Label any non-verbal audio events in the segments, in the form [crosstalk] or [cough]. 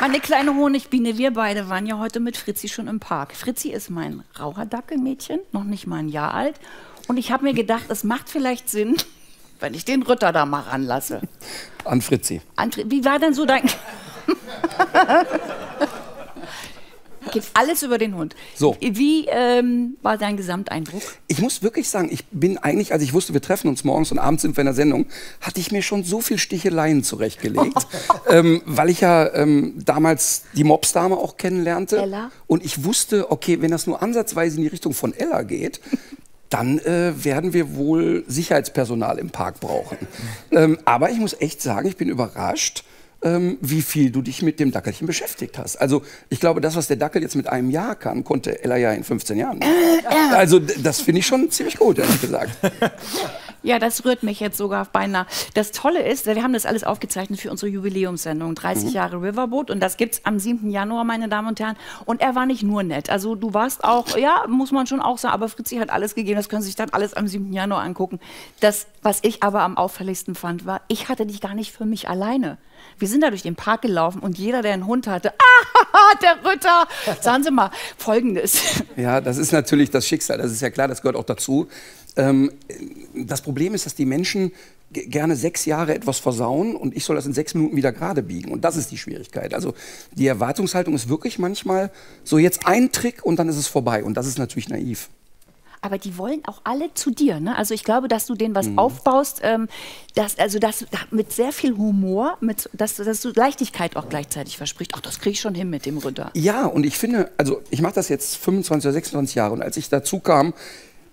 Meine kleine Honigbiene, wir beide waren ja heute mit Fritzi schon im Park. Fritzi ist mein Raucherdackelmädchen, noch nicht mal ein Jahr alt. Und ich habe mir gedacht, es macht vielleicht Sinn, [laughs] wenn ich den Ritter da mal ranlasse. An Fritzi. An, wie war denn so dein... [laughs] Geht alles über den Hund. So. Wie ähm, war dein Gesamteindruck? Ich muss wirklich sagen, ich bin eigentlich, als ich wusste, wir treffen uns morgens und abends sind wir in der Sendung, hatte ich mir schon so viel Sticheleien zurechtgelegt, [laughs] ähm, weil ich ja ähm, damals die Mobsdame auch kennenlernte. Ella. Und ich wusste, okay, wenn das nur ansatzweise in die Richtung von Ella geht, dann äh, werden wir wohl Sicherheitspersonal im Park brauchen. [laughs] ähm, aber ich muss echt sagen, ich bin überrascht, ähm, wie viel du dich mit dem Dackelchen beschäftigt hast. Also ich glaube, das, was der Dackel jetzt mit einem Jahr kann, konnte Ella ja in 15 Jahren. Also d- das finde ich schon ziemlich gut, ehrlich gesagt. [laughs] Ja, das rührt mich jetzt sogar beinahe. Das Tolle ist, wir haben das alles aufgezeichnet für unsere Jubiläumssendung, 30 Jahre Riverboat. Und das gibt's am 7. Januar, meine Damen und Herren. Und er war nicht nur nett. Also du warst auch, ja, muss man schon auch sagen, aber Fritzi hat alles gegeben. Das können Sie sich dann alles am 7. Januar angucken. Das, was ich aber am auffälligsten fand, war, ich hatte dich gar nicht für mich alleine. Wir sind da durch den Park gelaufen und jeder, der einen Hund hatte, [laughs] ah, der Ritter. Sagen Sie mal, Folgendes. Ja, das ist natürlich das Schicksal, das ist ja klar, das gehört auch dazu. Ähm, das Problem ist, dass die Menschen gerne sechs Jahre etwas versauen und ich soll das in sechs Minuten wieder gerade biegen. Und das ist die Schwierigkeit. Also die Erwartungshaltung ist wirklich manchmal so jetzt ein Trick und dann ist es vorbei. Und das ist natürlich naiv. Aber die wollen auch alle zu dir. Ne? Also ich glaube, dass du denen was aufbaust, ähm, dass, also das mit sehr viel Humor, mit, dass, dass du Leichtigkeit auch gleichzeitig versprichst. Ach, das kriege ich schon hin mit dem Ritter. Ja, und ich finde, also ich mache das jetzt 25 oder 26 Jahre und als ich dazu kam,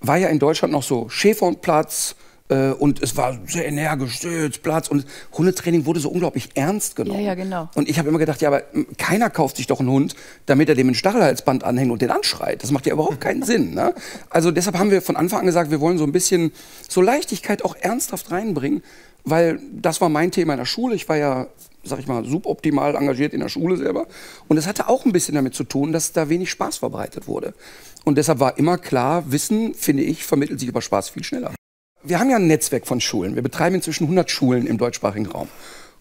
war ja in Deutschland noch so Schäfer und Platz äh, und es war sehr energisch, Sitzplatz und Hundetraining wurde so unglaublich ernst genommen. Ja, ja, genau. Und ich habe immer gedacht, ja, aber keiner kauft sich doch einen Hund, damit er dem ein Stachelhalsband anhängt und den anschreit. Das macht ja überhaupt keinen [laughs] Sinn. Ne? Also deshalb haben wir von Anfang an gesagt, wir wollen so ein bisschen so Leichtigkeit auch ernsthaft reinbringen, weil das war mein Thema in der Schule. Ich war ja sag ich mal, suboptimal engagiert in der Schule selber. Und es hatte auch ein bisschen damit zu tun, dass da wenig Spaß verbreitet wurde. Und deshalb war immer klar, Wissen, finde ich, vermittelt sich über Spaß viel schneller. Wir haben ja ein Netzwerk von Schulen. Wir betreiben inzwischen 100 Schulen im deutschsprachigen Raum.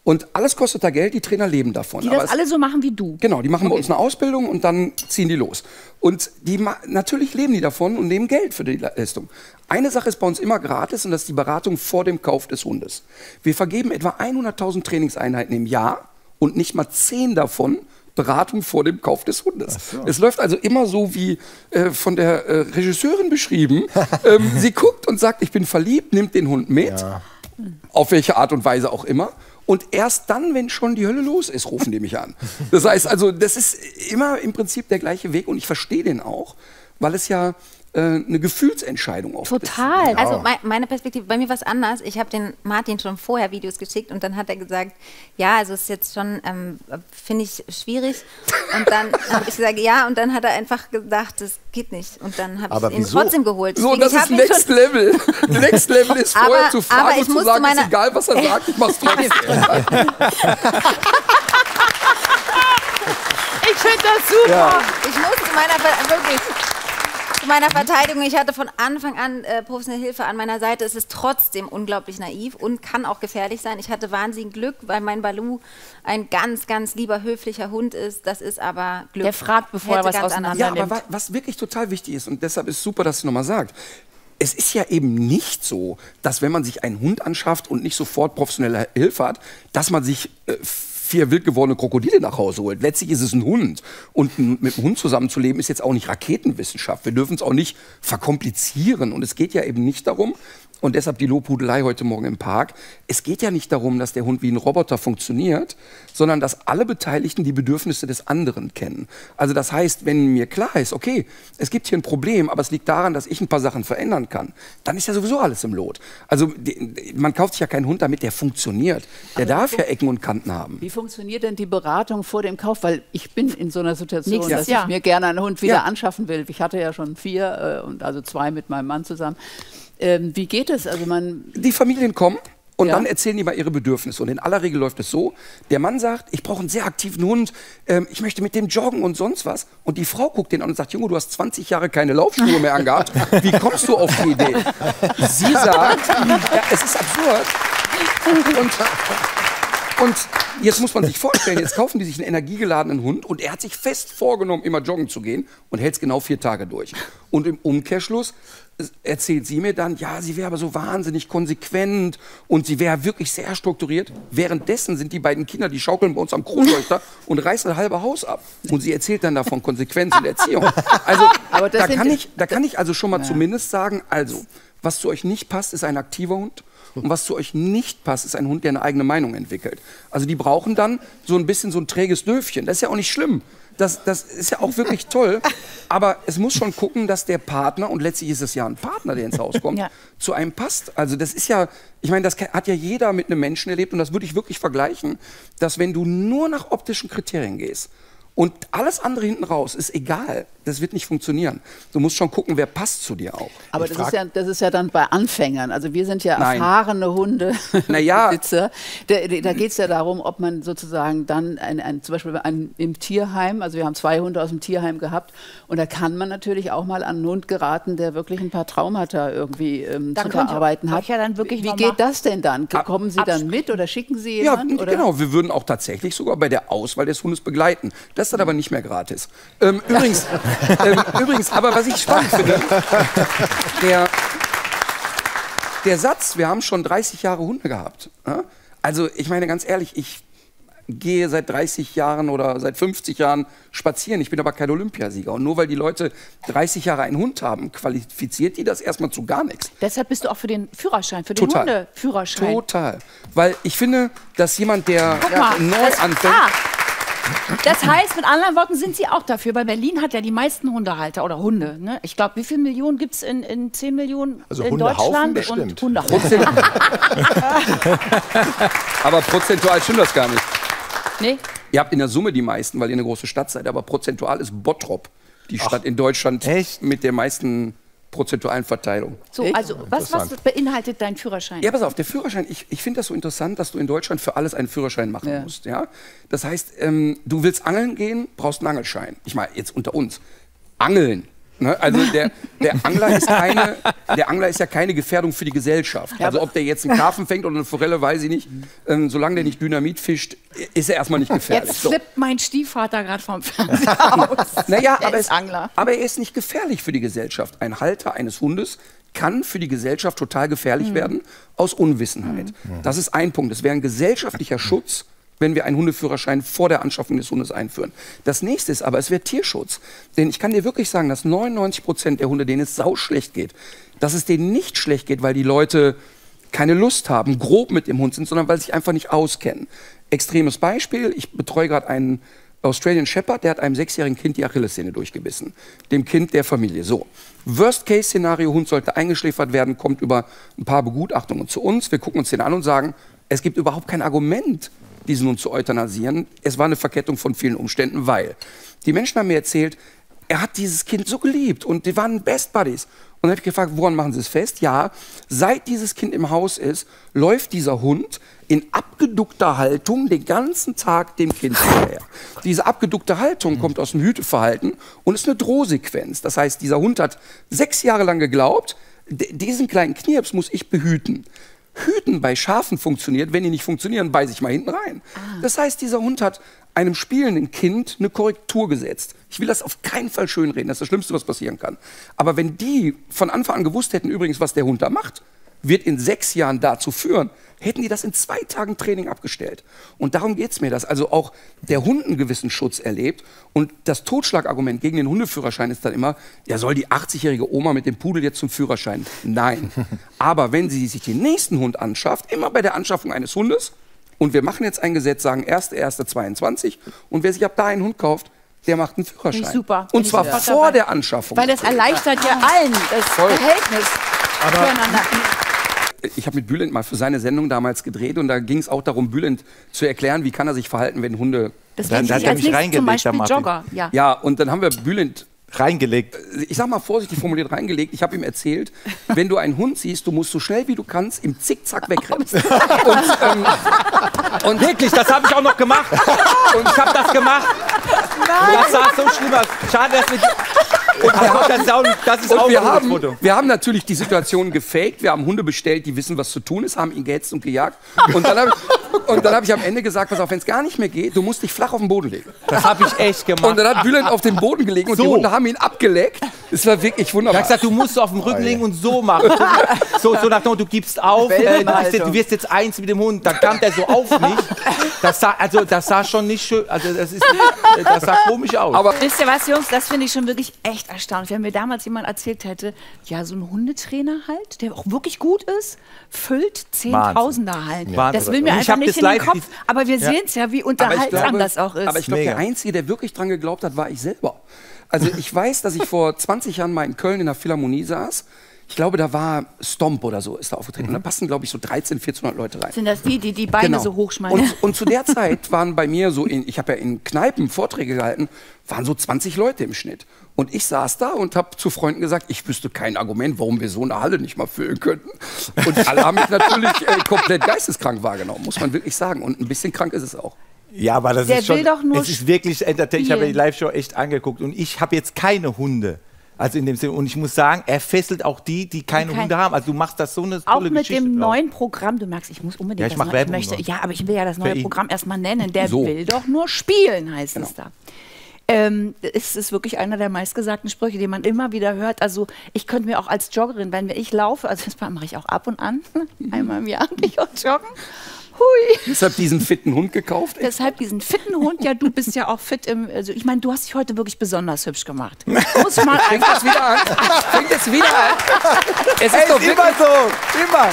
Und alles kostet da Geld, die Trainer leben davon. Die Aber das es- alle so machen wie du. Genau, die machen bei uns eine Ausbildung und dann ziehen die los. Und die natürlich leben die davon und nehmen Geld für die Leistung. Eine Sache ist bei uns immer gratis und das ist die Beratung vor dem Kauf des Hundes. Wir vergeben etwa 100.000 Trainingseinheiten im Jahr und nicht mal 10 davon Beratung vor dem Kauf des Hundes. Es läuft also immer so wie äh, von der äh, Regisseurin beschrieben. [laughs] ähm, sie guckt und sagt, ich bin verliebt, nimmt den Hund mit auf welche Art und Weise auch immer. Und erst dann, wenn schon die Hölle los ist, rufen die mich an. Das heißt also, das ist immer im Prinzip der gleiche Weg und ich verstehe den auch, weil es ja eine Gefühlsentscheidung oft Total. ist. Also mei- meine Perspektive, bei mir war es anders. Ich habe den Martin schon vorher Videos geschickt und dann hat er gesagt, ja, also es ist jetzt schon, ähm, finde ich schwierig. Und dann [laughs] habe ich gesagt, ja, und dann hat er einfach gesagt, das geht nicht. Und dann habe ich ihn wieso? trotzdem geholt. So, Deswegen, das ich ist Next Level. [laughs] Next Level ist vorher Aber- zu fragen aber ich und zu musste sagen, ist egal, was er [laughs] sagt, ich mach's trotzdem. Ich finde das super. Ich muss zu meiner, Ver- wirklich, zu meiner Verteidigung, ich hatte von Anfang an äh, professionelle Hilfe an meiner Seite. Es ist trotzdem unglaublich naiv und kann auch gefährlich sein. Ich hatte wahnsinnig Glück, weil mein Balu ein ganz, ganz lieber, höflicher Hund ist. Das ist aber Glück. Der fragt, bevor er was auseinander Ja, nimmt. aber wa was wirklich total wichtig ist, und deshalb ist super, dass du nochmal sagt, es ist ja eben nicht so, dass wenn man sich einen Hund anschafft und nicht sofort professionelle Hilfe hat, dass man sich äh, vier wild Krokodile nach Hause holt. Letztlich ist es ein Hund. Und mit einem Hund zusammenzuleben ist jetzt auch nicht Raketenwissenschaft. Wir dürfen es auch nicht verkomplizieren. Und es geht ja eben nicht darum, und deshalb die Lobhudelei heute Morgen im Park. Es geht ja nicht darum, dass der Hund wie ein Roboter funktioniert, sondern dass alle Beteiligten die Bedürfnisse des anderen kennen. Also das heißt, wenn mir klar ist, okay, es gibt hier ein Problem, aber es liegt daran, dass ich ein paar Sachen verändern kann, dann ist ja sowieso alles im Lot. Also die, man kauft sich ja keinen Hund, damit der funktioniert. Der darf ja Ecken und Kanten haben. Wie funktioniert denn die Beratung vor dem Kauf? Weil ich bin in so einer Situation, Nächstes dass Jahr. ich mir gerne einen Hund wieder Ja. anschaffen will. Ich hatte ja schon vier, äh, und also zwei mit meinem Mann zusammen. Ähm, wie geht es? Also man, Die Familien kommen und Ja. dann erzählen die mal ihre Bedürfnisse. Und in aller Regel läuft es so, der Mann sagt, ich brauche einen sehr aktiven Hund, ähm, ich möchte mit dem joggen und sonst was. Und die Frau guckt den an und sagt, Junge, du hast 20 Jahre keine Laufschuhe mehr angehabt. Wie kommst du auf die Idee? Sie sagt, ja, es ist absurd. Und Und jetzt muss man sich vorstellen, jetzt kaufen die sich einen energiegeladenen Hund und er hat sich fest vorgenommen, immer joggen zu gehen und hält es genau vier Tage durch. Und im Umkehrschluss erzählt sie mir dann, ja, sie wäre aber so wahnsinnig konsequent und sie wäre wirklich sehr strukturiert. Währenddessen sind die beiden Kinder, die schaukeln bei uns am Kronleuchter und reißen das halbe Haus ab. Und sie erzählt dann davon Konsequenz in der Erziehung. Also da kann, ich, da kann ich also schon mal zumindest sagen, also, was zu euch nicht passt, ist ein aktiver Hund. Und was zu euch nicht passt, ist ein Hund, der eine eigene Meinung entwickelt. Also die brauchen dann so ein bisschen so ein träges Döfchen. Das ist ja auch nicht schlimm. Das, das ist ja auch wirklich toll. Aber es muss schon gucken, dass der Partner, und letztlich ist es ja ein Partner, der ins Haus kommt, Ja. zu einem passt. Also das ist ja, ich meine, das hat ja jeder mit einem Menschen erlebt und das würde ich wirklich vergleichen, dass wenn du nur nach optischen Kriterien gehst und alles andere hinten raus ist egal, das wird nicht funktionieren. Du musst schon gucken, wer passt zu dir auch. Aber das ist, ja, das ist ja dann bei Anfängern. Also wir sind ja Nein. erfahrene Naja. Hundebesitzer. [laughs] Da, da geht es ja darum, ob man sozusagen dann ein, ein, zum Beispiel ein, im Tierheim, also wir haben zwei Hunde aus dem Tierheim gehabt und da kann man natürlich auch mal an einen Hund geraten, der wirklich ein paar Traumata irgendwie ähm, zu verarbeiten hat. ja dann wirklich wie geht das denn dann? Kommen Sie dann mit oder schicken Sie Ja, jemanden? oder? genau. Wir würden auch tatsächlich sogar bei der Auswahl des Hundes begleiten. Das ist dann aber nicht mehr gratis. Ähm, übrigens, [laughs] ähm, übrigens, aber was ich spannend finde, der, der Satz, wir haben schon 30 Jahre Hunde gehabt. Ja? Also ich meine ganz ehrlich, ich gehe seit 30 Jahren oder seit 50 Jahren spazieren. Ich bin aber kein Olympiasieger. Und nur weil die Leute 30 Jahre einen Hund haben, qualifiziert die das erstmal zu gar nichts. Deshalb bist du auch für den Führerschein, für den Total. Hundeführerschein. Total. Weil ich finde, dass jemand, der Guck mal, neu das, anfängt, ah, das heißt, mit anderen Worten sind Sie auch dafür, weil Berlin hat ja die meisten Hundehalter oder Hunde. Ne? Ich glaube, wie viele Millionen gibt es in, in 10 Millionen Also in Deutschland? bestimmt. Und Hundehaufen. [laughs] Aber prozentual stimmt das gar nicht. Nee? Ihr habt in der Summe die meisten, weil ihr eine große Stadt seid, aber prozentual ist Bottrop die Stadt in Deutschland echt? mit der meisten prozentualen Verteilung. So, also was, was beinhaltet dein Führerschein? Ja, pass auf, der Führerschein, ich, ich finde das so interessant, dass du in Deutschland für alles einen Führerschein machen Ja. musst. Ja? Das heißt, ähm, du willst angeln gehen, brauchst einen Angelschein. Ich meine, jetzt unter uns. Angeln. Ne? Also der, der, [laughs] Angler ist keine, der Angler ist ja keine Gefährdung für die Gesellschaft. Also ob der jetzt einen Karpfen fängt oder eine Forelle, weiß ich nicht. Ähm, solange der nicht Dynamit fischt, ist er erstmal nicht gefährlich. Jetzt flippt mein Stiefvater gerade vom Fernseher [laughs] aus. Naja, Er aber, ist Angler. aber er ist nicht gefährlich für die Gesellschaft. Ein Halter eines Hundes kann für die Gesellschaft total gefährlich Mhm. werden aus Unwissenheit. Das ist ein Punkt. Es wäre ein gesellschaftlicher Schutz, wenn wir einen Hundeführerschein vor der Anschaffung des Hundes einführen. Das nächste ist aber, es wäre Tierschutz. Denn ich kann dir wirklich sagen, dass 99 Prozent der Hunde, denen es sau schlecht geht, dass es denen nicht schlecht geht, weil die Leute keine Lust haben, grob mit dem Hund sind, sondern weil sie sich einfach nicht auskennen. Extremes Beispiel, ich betreue gerade einen Australian Shepherd, der hat einem sechsjährigen Kind die Achillessehne durchgebissen. Dem Kind der Familie. So. Worst-Case-Szenario, Hund sollte eingeschläfert werden, kommt über ein paar Begutachtungen zu uns. Wir gucken uns den an und sagen, es gibt überhaupt kein Argument, diesen Hund zu euthanasieren. Es war eine Verkettung von vielen Umständen, weil die Menschen haben mir erzählt, er hat dieses Kind so geliebt und die waren Best Buddies. Und dann habe ich gefragt, woran machen Sie es fest? Ja, seit dieses Kind im Haus ist, läuft dieser Hund in abgeduckter Haltung den ganzen Tag dem Kind hinterher. Diese abgeduckte Haltung kommt aus dem Hüteverhalten und ist eine Drohsequenz. Das heißt, dieser Hund hat sechs Jahre lang geglaubt, diesen kleinen Knirps muss ich behüten. Hüten bei Schafen funktioniert, wenn die nicht funktionieren, beiße ich mal hinten rein. Das heißt, dieser Hund hat einem spielenden Kind eine Korrektur gesetzt. Ich will das auf keinen Fall schönreden, das ist das Schlimmste, was passieren kann. Aber wenn die von Anfang an gewusst hätten, übrigens, was der Hund da macht, wird in sechs Jahren dazu führen, hätten die das in zwei Tagen Training abgestellt. Und darum geht es mir, dass also auch der Hund einen gewissen Schutz erlebt. Und das Totschlagargument gegen den Hundeführerschein ist dann immer, ja, soll die 80-jährige Oma mit dem Pudel jetzt zum Führerschein? Nein. [laughs] Aber wenn sie sich den nächsten Hund anschafft, immer bei der Anschaffung eines Hundes, und wir machen jetzt ein Gesetz, sagen 1.1.22, und wer sich ab da einen Hund kauft, der macht einen Führerschein. Ich super. Und zwar sofort vor dabei. der Anschaffung. Weil das erleichtert ja allen das Verhältnis zueinander. Ich habe mit Bülent mal für seine Sendung damals gedreht und da ging es auch darum, Bülent zu erklären, wie kann er sich verhalten, wenn Hunde. Deswegen da hat ich er mich zum reingelegt, der Beispiel. Jogger. Ja. Ja, und dann haben wir Bülent, Reingelegt. ich sag mal vorsichtig formuliert, reingelegt. Ich habe ihm erzählt, wenn du einen Hund siehst, du musst so schnell wie du kannst im Zickzack wegrennen. [laughs] und, ähm, und Wirklich, das habe ich auch noch gemacht. Und ich habe das gemacht. Das sah so schlimm aus. Schade, dass wir. Das ist auch, das ist auch Und wir ein gutes haben, Foto. wir haben natürlich die Situation gefaked. Wir haben Hunde bestellt, die wissen, was zu tun ist, haben ihn gehetzt und gejagt. Und dann habe ich, hab ich am Ende gesagt, pass auf, wenn es gar nicht mehr geht, du musst dich flach auf den Boden legen. Das habe ich echt gemacht. Und dann hat Bülent auf den Boden gelegen und die So. Hunde haben ihn abgeleckt. Es war wirklich Ich wunderbar. habe gesagt, du musst auf den Rücken legen und so machen. So, so nach dem du gibst auf, äh, du, jetzt, du wirst jetzt eins mit dem Hund. Dann kam der so auf mich. Das sah, also, das sah schon nicht schön, also das, ist, das sah komisch aus. Aber Wisst ihr was, Jungs, das finde ich schon wirklich echt erstaunlich. Wenn mir damals jemand erzählt hätte, ja, so ein Hundetrainer halt, der auch wirklich gut ist, füllt Zehntausender halt. Wahnsinn. Das will mir einfach nicht in den Kopf. Aber wir sehen es ja, wie unterhaltsam glaube, das auch ist. aber ich glaube, der Einzige, der wirklich dran geglaubt hat, war ich selber. Also ich weiß, dass ich vor 20 Jahren mal in Köln in der Philharmonie saß. Ich glaube, da war Stomp oder so ist da aufgetreten. Und da passen, glaube ich, so 13, 1400 Leute rein. sind das die, die die Beine so hochschmeißen? Genau. Und, und zu der Zeit waren bei mir so, in, ich habe ja in Kneipen Vorträge gehalten, waren so 20 Leute im Schnitt. Und ich saß da und habe zu Freunden gesagt, ich wüsste kein Argument, warum wir so eine Halle nicht mal füllen könnten. Und alle haben mich natürlich äh, komplett geisteskrank wahrgenommen, muss man wirklich sagen. Und ein bisschen krank ist es auch. Ja, aber das Der ist schon, will doch nur es ist wirklich entertaining. Ich habe mir die. Live-Show echt angeguckt und ich habe jetzt keine Hunde. Also in dem Sinne. Und ich muss sagen, er fesselt auch die, die keine Kein- Hunde haben. Also du machst das so eine auch tolle mit Geschichte dem draus. neuen Programm, du merkst, ich muss unbedingt Ja, ich das neue- Werbung möchte. Ja, aber ich will ja das neue. Programm erstmal nennen. Der So. will doch nur spielen, heißt es da. Ähm, es ist wirklich einer der meistgesagten Sprüche, die man immer wieder hört. Also ich könnte mir auch als Joggerin, wenn ich laufe, also [laughs] das mache ich auch ab und an, [laughs] einmal im Jahr gehe ich auch joggen. Hui. Deshalb diesen fitten Hund gekauft. Deshalb diesen fitten Hund, ja, du bist ja auch fit im, also ich meine, du hast dich heute wirklich besonders hübsch gemacht. Muss [laughs] man Fängt einfach jetzt wieder an. Fängt jetzt wieder an. Es ist, doch Ist immer wirklich, so. Immer.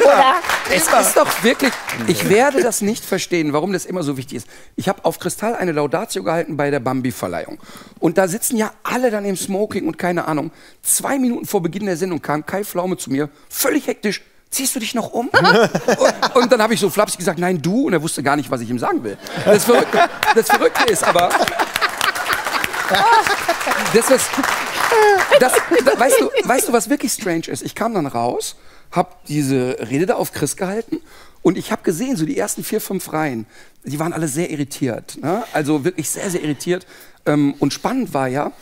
Immer. es ist doch wirklich. Ich werde das nicht verstehen, warum das immer so wichtig ist. Ich habe auf Kristall eine Laudatio gehalten bei der Bambi-Verleihung. Und da sitzen ja alle dann im Smoking und keine Ahnung. Zwei Minuten vor Beginn der Sendung kam Kai Pflaume zu mir, völlig hektisch. Ziehst du dich noch um? [laughs] und, und dann habe ich so flapsig gesagt, nein, du. Und er wusste gar nicht, was ich ihm sagen will. Das Verrückte, das Verrückte ist aber, [laughs] das, was, das, da, weißt, du, weißt du, was wirklich strange ist? Ich kam dann raus, habe diese Rede da auf Chris gehalten und ich habe gesehen, so die ersten vier, fünf Reihen, die waren alle sehr irritiert. Ne? Also wirklich sehr, sehr irritiert. Ähm, und spannend war ja,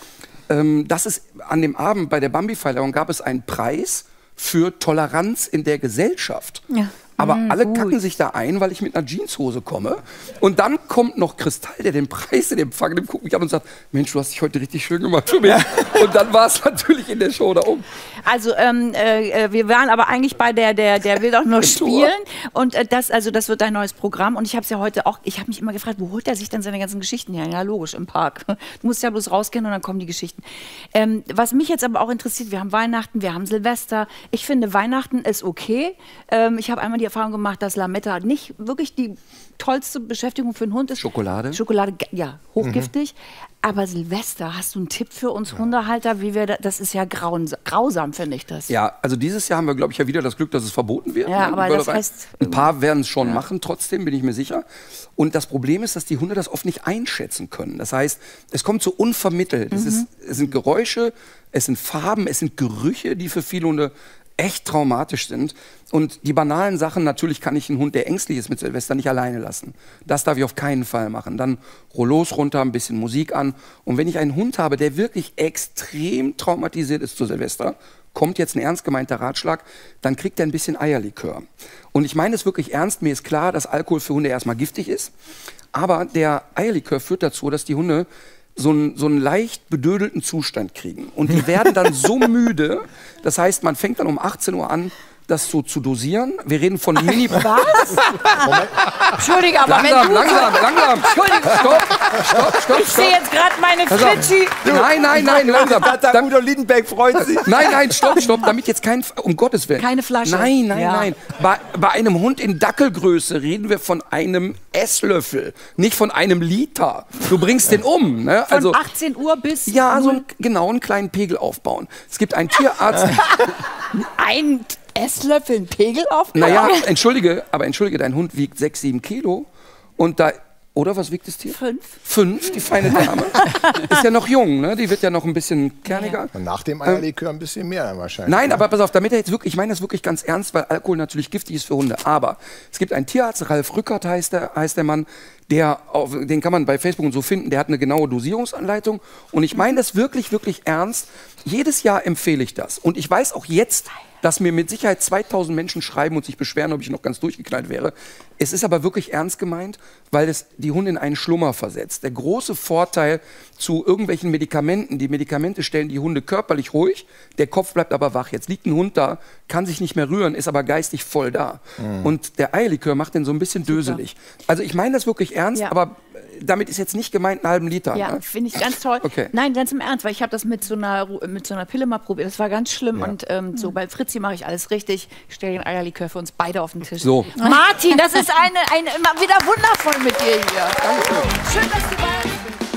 ähm, dass es an dem Abend bei der Bambi-Verleihung gab es einen Preis für Toleranz in der Gesellschaft. Ja. Aber Mhm, alle gut. kacken sich da ein, weil ich mit einer Jeanshose komme. Und dann kommt noch Kristall, der den Preis in Empfang nimmt, guckt mich an und sagt, Mensch, du hast dich heute richtig schön gemacht für mich. [laughs] Und dann war es natürlich in der Show da oben. Also ähm, äh, äh, wir waren aber eigentlich bei der, der, der will doch nur spielen. Und äh, das, also das wird ein neues Programm. Und ich habe es ja heute auch, ich habe mich immer gefragt, wo holt er sich denn seine ganzen Geschichten her? Ja, logisch, im Park. [laughs] Du musst ja bloß rausgehen und dann kommen die Geschichten. Ähm, was mich jetzt aber auch interessiert, wir haben Weihnachten, wir haben Silvester. Ich finde, Weihnachten ist okay. Ähm, ich habe einmal die Erfahrung gemacht, dass Lametta nicht wirklich die tollste Beschäftigung für einen Hund ist. Schokolade? Schokolade, ja, hochgiftig. Aber Silvester, hast du einen Tipp für uns Hundehalter, wie wir da, das ist ja grauen, grausam, finde ich das. Ja, also dieses Jahr haben wir, glaube ich, ja wieder das Glück, dass es verboten wird. Ja, ne, aber das heißt, Ein paar werden es schon machen, trotzdem, bin ich mir sicher. Und das Problem ist, dass die Hunde das oft nicht einschätzen können. Das heißt, es kommt so unvermittelt. Es, ist, es sind Geräusche, es sind Farben, es sind Gerüche, die für viele Hunde echt traumatisch sind. Und die banalen Sachen, natürlich kann ich einen Hund, der ängstlich ist mit Silvester, nicht alleine lassen. Das darf ich auf keinen Fall machen. Dann Rollos runter, ein bisschen Musik an. Und wenn ich einen Hund habe, der wirklich extrem traumatisiert ist zu Silvester, kommt jetzt ein ernst gemeinter Ratschlag, dann kriegt er ein bisschen Eierlikör. Und ich meine es wirklich ernst. Mir ist klar, dass Alkohol für Hunde erstmal giftig ist. Aber der Eierlikör führt dazu, dass die Hunde so einen, so einen leicht bedödelten Zustand kriegen. Und die werden dann so [laughs] müde, das heißt, man fängt dann um 18 Uhr an, das so zu dosieren. Wir reden von Mini... [laughs] Entschuldige, aber Langsam, wenn du langsam, langsam. Entschuldigung, Stopp, stopp, stopp, ich sehe jetzt gerade meine. Flitschi. Nein, nein, nein, langsam. Dann- Udo Lindenberg freut sich. Nein, nein, stopp, stopp, damit jetzt kein, um Gottes Willen. Keine Flasche. Nein, nein, Ja. nein. Bei, bei einem Hund in Dackelgröße reden wir von einem Esslöffel, nicht von einem Liter. Du bringst den um, ne? Von Also, 18 Uhr bis ja, so einen, genau, einen kleinen Pegel aufbauen. Es gibt einen Tierarzt, [laughs] ein Esslöffel einen Pegel auf. naja, entschuldige, aber entschuldige, dein Hund wiegt 6, 7 Kilo und da oder? Was wiegt das Tier? Fünf. Fünf, die feine Dame. [laughs] ist ja noch jung, ne? Die wird ja noch ein bisschen kerniger. Und nach dem Eierlikör ein bisschen mehr wahrscheinlich. Nein, ne? aber pass auf, damit er jetzt wirklich, ich meine das wirklich ganz ernst, weil Alkohol natürlich giftig ist für Hunde. Aber es gibt einen Tierarzt, Ralf Rückert heißt der, heißt der Mann, der, auf, den kann man bei Facebook und so finden, der hat eine genaue Dosierungsanleitung. Und ich meine das wirklich, wirklich ernst. Jedes Jahr empfehle ich das. Und ich weiß auch jetzt, dass mir mit Sicherheit 2000 Menschen schreiben und sich beschweren, ob ich noch ganz durchgeknallt wäre. Es ist aber wirklich ernst gemeint, weil es die Hunde in einen Schlummer versetzt. Der große Vorteil zu irgendwelchen Medikamenten, die Medikamente stellen die Hunde körperlich ruhig, der Kopf bleibt aber wach. Jetzt liegt ein Hund da, kann sich nicht mehr rühren, ist aber geistig voll da. Und der Eierlikör macht den so ein bisschen döselig. Also ich meine das wirklich ernst, Ja. aber damit ist jetzt nicht gemeint einen halben Liter. Ja, ne? finde ich ganz [laughs] toll. Okay. Nein, ganz im Ernst, weil ich habe das mit so, einer, mit so einer Pille mal probiert. Das war ganz schlimm. Und ähm, so bei Fritzi mache ich alles richtig. Ich stelle den Eierlikör für uns beide auf den Tisch. So. Martin, das ist eine, eine immer wieder wundervoll mit dir hier. Schön, dass du bei uns